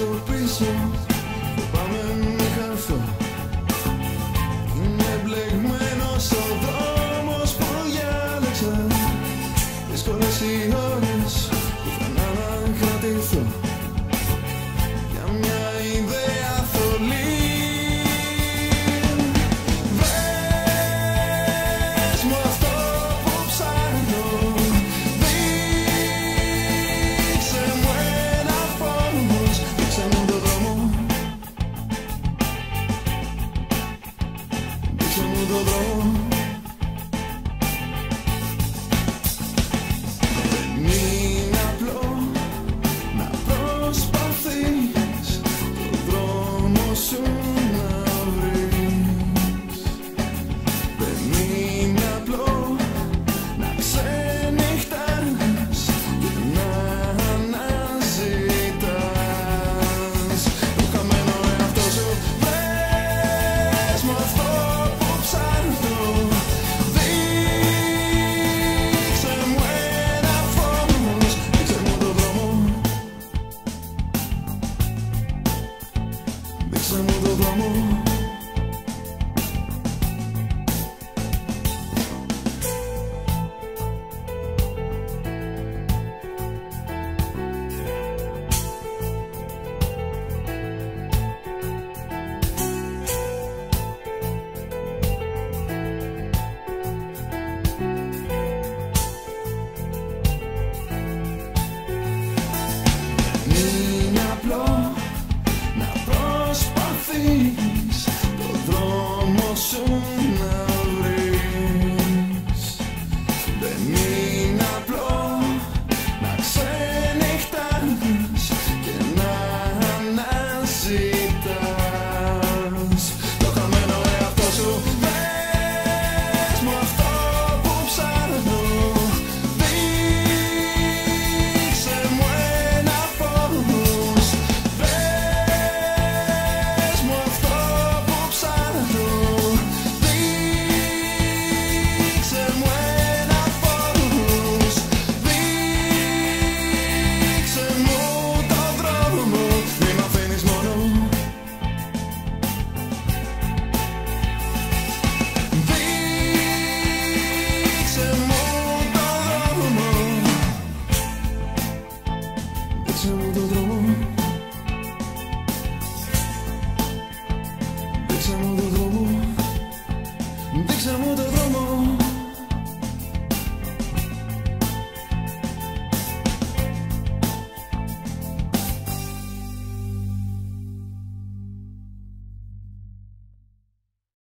πίσω, πίσω Πάμε μη χαρθώ Είμαι ο δρόμος που διάλεξα. Δύσκολες οι ώρες todo dolor coração do amor. Czemu do domu?